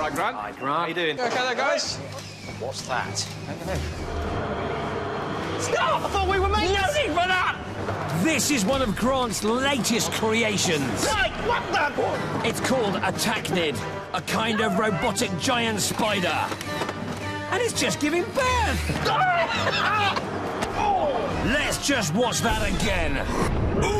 All right, Grant. Hi, Grant. How you doing? Okay there, guys. What's that? Stop! I thought we were mates. nothing for that! This is one of Grant's latest creations. Right, what the? It's called Attacknid, a kind of robotic giant spider. And it's just giving birth. Let's just watch that again.